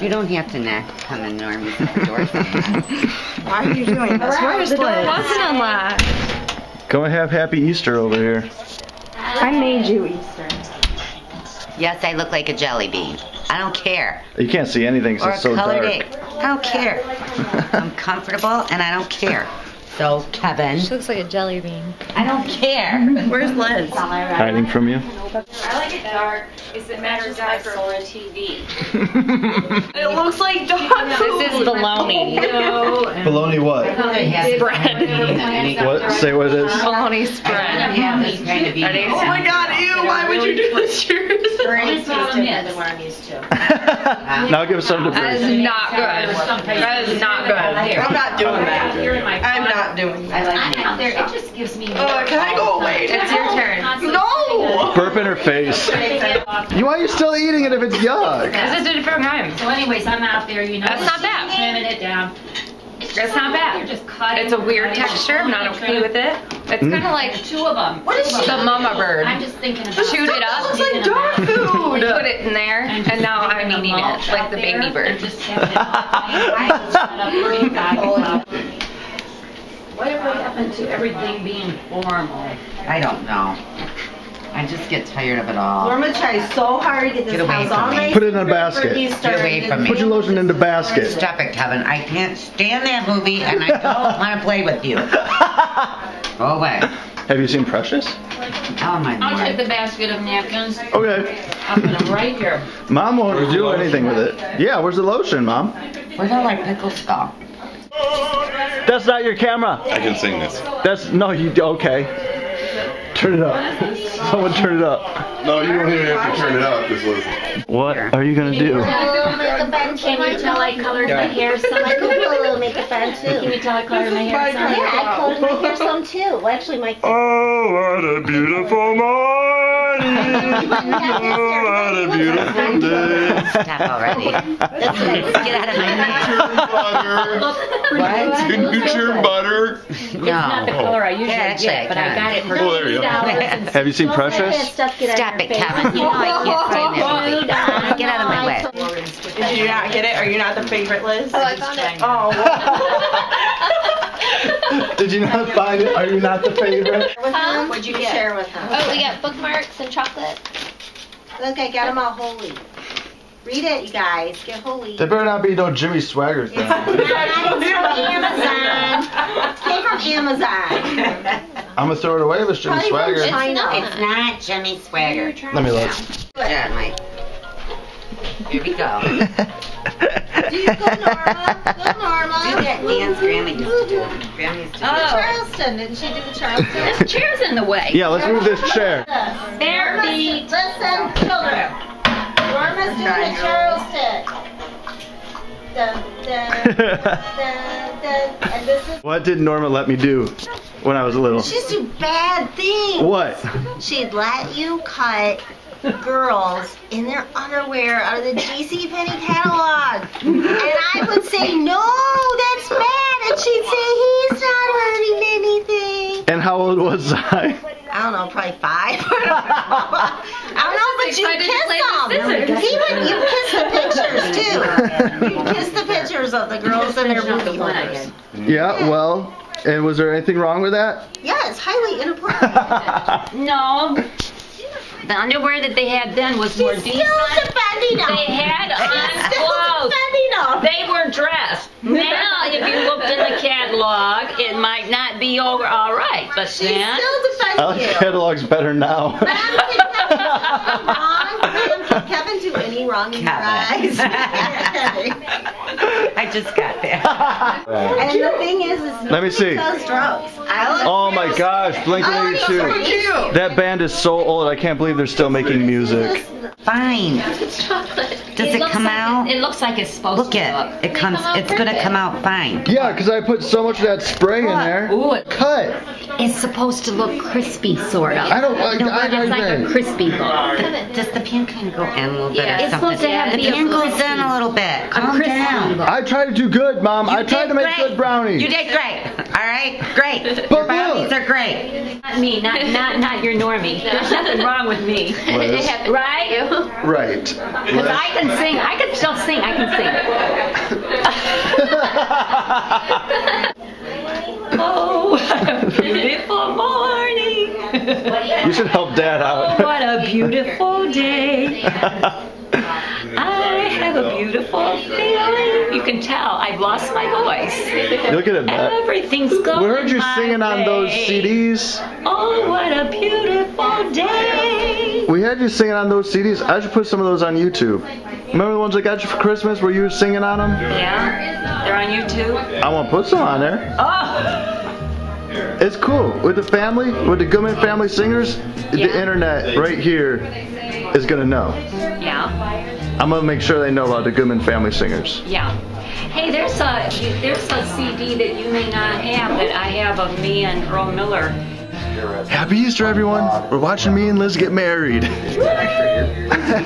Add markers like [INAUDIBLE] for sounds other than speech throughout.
You don't have to knock come in Normie's door saying [LAUGHS] Why are you doing this? Where's The door Liz? wasn't unlocked. Come and have happy Easter over here. I made you Easter. Yes, I look like a jelly bean. I don't care. You can't see anything 'cause Or a it's so colored dark. egg. I don't care. [LAUGHS] I'm comfortable and I don't care. So, Kevin, She looks like a jelly bean. I don't care. [LAUGHS] Where's Liz? Hiding from you. I like it dark. Is it matters dark for solar TV? [LAUGHS] It looks like dog food. This is baloney. [LAUGHS] Bologna what? Spread. What? Say what it is. Bologna spread. Oh my kind of eating. Oh my god, ew, why would you do this to yours? [LAUGHS] now give us something to That praise. is not good. That is not good. I'm not doing that. You're in I'm not doing that. I'm out there. It just gives me. Oh, can I go away? It's your turn. No! Burp in her face. You- Why are you still eating it if it's yuck? This is a different kind. So, anyways, I'm out there. You know. That's not bad. Trimming it down. It's not bad. You're just cutting. It's a weird cutting. texture. I'm not okay with it. It's mm. kind of like Two of them. What is she? the mama bird. I'm just thinking about. Chewed it That up. looks like dog food. Put it in there, and now I'm eating it like the baby bird. Just [LAUGHS] kept it all I just set up [LAUGHS] pretty back. Whatever happened to everything being formal? I don't know. I just get tired of it all. Norma tries so hard to get this Get away house from all me. nice. Put it in a basket. for Get away from me. Put your lotion in the basket. Stop it, Kevin. I can't stand that movie and I don't [LAUGHS] want to play with you. [LAUGHS] Go away. Have you seen Precious? Oh my I'll take the basket of napkins. Okay. I'll put them right here. Mom won't do anything with it. Yeah, where's the lotion, Mom? Where's all my pickle skull? That's not your camera. I can sing this. That's no, you okay? Turn it up. Someone turn it up. No, you don't even have to turn it up. Just listen. What are you gonna do? Can you tell I colored my hair some? I could put a little makeup on Can you tell I colored my hair some? Yeah, I colored my hair some too. Well, actually, my. Oh, what a beautiful morning! Oh, what a beautiful day! Stop already. That's what I Get out of my Butter. What? Signature butter. Not the No. color I usually Yeah, get, but I I got it for Oh, there you fifty go. dollars Have you seen Don't let that Precious? stuff get on Stop it. Kevin. You know I can't find that movie. Get out of my way. Did you not get it? Are you not the favorite, Liz? Oh, I found it. Oh. Did you not find it? Are you not the favorite? Huh? What'd you get? Share with them. Oh, we got bookmarks and chocolate. Look, I got them all holy. Read it, you guys. Get holy. There better not be no Jimmy Swaggart [LAUGHS] thing. Amazon. Came from Amazon. I'm gonna throw it away if it's Jimmy Probably from Swaggart. China. It's not Jimmy Swagger. Let me look. Yeah, my. Here we go. [LAUGHS] Do you go Norma? Go Do Norma. that dance Grandma used to do. Grandma used to do. Oh. Charleston, didn't she do the Charleston? This chair's in the way. Yeah, let's move this chair. Bare feet. Listen, children. Norma's doing the Charleston. Dun, dun, dun, dun, and this is. What did Norma let me do when I was little? She's do bad things. What? She'd let you cut girls in their underwear out of the J.C. Penney catalog, and I would say no, that's bad, and she'd say he's not hurting anything. And how old was I? I don't know, probably five. [LAUGHS] I don't know, but you excited to play kiss them. with Even you kiss the pictures too. You kissed the pictures of the girls and their booty holders. Yeah, well, and was there anything wrong with that? Yes, highly inappropriate. [LAUGHS] No. The underwear that they had then was more She's decent. still defending them. They had uh, [LAUGHS] on clothes. They were dressed. [LAUGHS] Now, if you looked in the catalog, it might not be over all right, but She's then. still I defending like you. catalogs better now. [LAUGHS] Mom, Kevin do any wrong in your eyes? I just got there. [LAUGHS] and the thing is, is Let me see. does drugs. I Oh my gosh, Blink Oh, he's so 182. That band is so old, I can't believe they're still making music. Fine. It's chocolate. Does it looks come like out? It looks like it's supposed Look to it. It comes. It's gonna come out fine. Yeah, because I put so much of that spray in there. Ooh, it- Cut. It's supposed to look crispy, sort of. I don't like No, but I it's like a don't crispy look. Does the pan kind of go in a little bit Yeah, or it's something? supposed to have the be a pan goes in a little bit. A Calm crispy down. I try to do good, Mom. I You tried to make great. good brownies. You did great. Right, great. [LAUGHS] Your But bodies are great. Not me, not, not, not your normie. There's nothing wrong with me. Liz. [LAUGHS] Right? Right. Because I can sing, I can still sing, I can sing. [LAUGHS] oh, what a beautiful morning. you should help Dad Oh, out. what a beautiful day. Have a beautiful feeling. You can tell I've lost my voice. Look at it, Matt. Everything's going We heard you singing on those. CDs. Oh, what a beautiful day. We had you singing on those CDs. I should put some of those on YouTube. Remember the ones I got you for Christmas where you were singing on them? Yeah? They're on YouTube? I want to put some on there. Oh! [LAUGHS] It's cool. With the family, with the Goodman family singers, the internet right here is going to know. Yeah. I'm going to make sure they know about the Goodman family singers. Yeah. Hey, there's a there's a CD that you may not have that I have of me and Earl Miller. Happy Easter, everyone. We're watching me and Liz get married.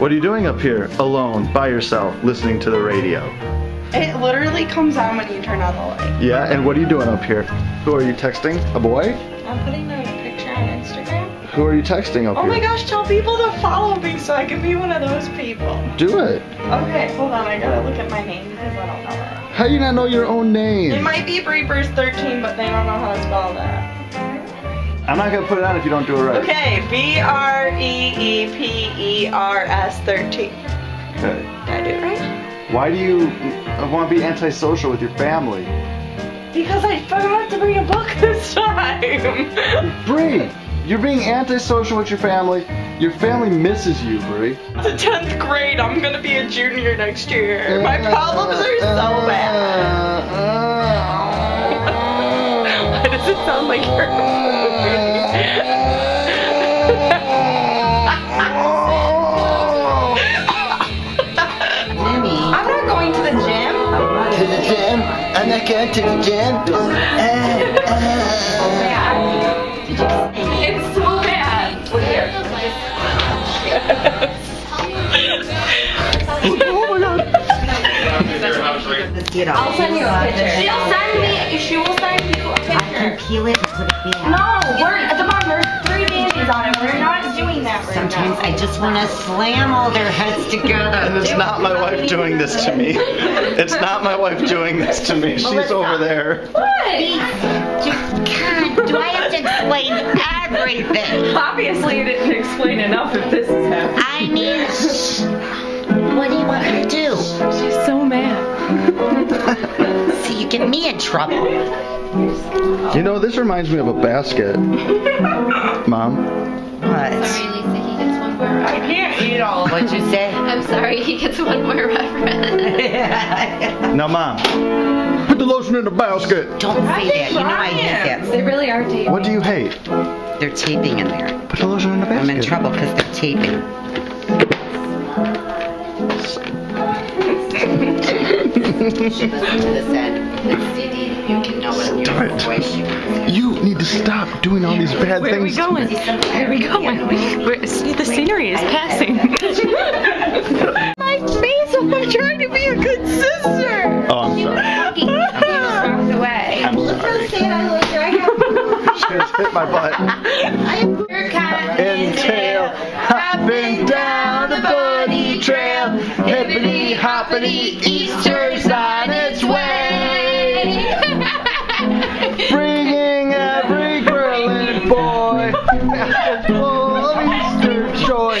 up here, alone, by yourself, listening to the radio? It literally comes on when you turn on the light. Yeah, and what are you doing up here? Who are you texting? A boy? I'm putting a picture on Instagram. Who are you texting up Oh here? my gosh, tell people to follow me so I can be one of those people. Do it. Okay, hold on, I gotta look at my name because I don't know it. How do you not know your own name? It might be Breepers 13, but they don't know how to spell that. I'm not gonna put it on if you don't do it right. Okay, B R E E P E R S 13. Okay. Did I do it right? Why do you want to be antisocial with your family? Because I forgot to bring a book this time. Bree, you're being antisocial with your family. Your family misses you, Bree. the 10th grade, I'm gonna be a junior next year. My uh, problems are so uh, uh, bad. Why does it sound like you're in a Jimmy. I'm not going to the gym. To the gym? I'm not going to the gym. It's so bad. oh my god. I'll send you a picture. She'll send me. She will send you a I can picture. peel it and put it back. No, we're come on. There's three bandages on it. We're not doing that right now. Sometimes now. I just want to slam all their heads together. And it's not my wife doing this to me. It's not my wife doing this to me. She's over there. God, do I have to explain everything? Obviously, you didn't explain enough if this is happening. I mean, what do you want me to do? She's so mad. See, you get me in trouble. You know, this reminds me of a basket. [LAUGHS] Mom, What? I can't eat all of. What'd you say? [LAUGHS] I'm sorry, he gets one more reference. [LAUGHS] now mom, put the lotion in the basket. Don't say that. You know I hate that. They really are taping. What do you hate? They're taping in there. Put the lotion in the basket. I'm in trouble because they're taping. Listen to this end. CD. You can know what a Stop it. voice she has. You need to stop doing all these bad things. Where are we things. going? Where are we going? Where, the scenery is passing. [LAUGHS] My face! I'm trying to be a good sister. Oh, I'm sorry. I'm sorry. [LAUGHS] She just hit my butt. And tail, hopping down the bunny trail, hippity hoppity, Easter's full of Easter joy,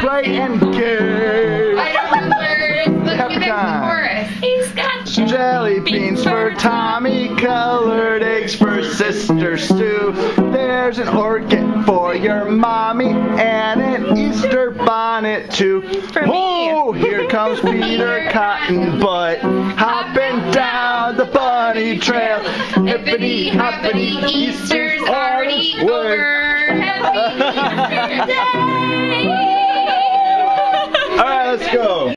bright and gay. I don't remember. Let's get back the Peppercorn. chorus. He's got Jelly beans for Tommy, colored eggs for Sister Sue. There's an orchid for your mommy and an Easter bonnet too. For me. Oh, here comes [LAUGHS] Peter Cotton Butt, hopping down the bunny trail. Hippity hoppity, Easter's already over.